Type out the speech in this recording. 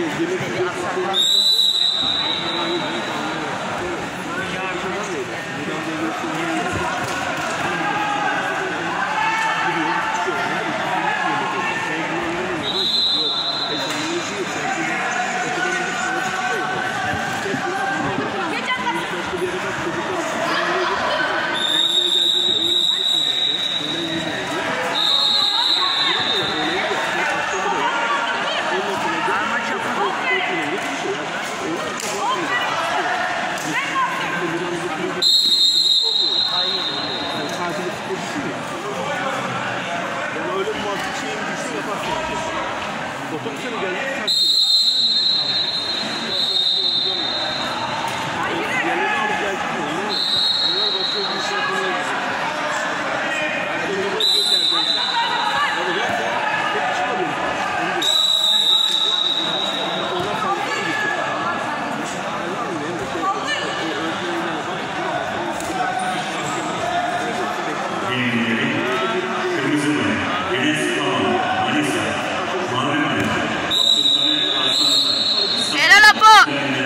Jadi asal 보통 쓰는 게 不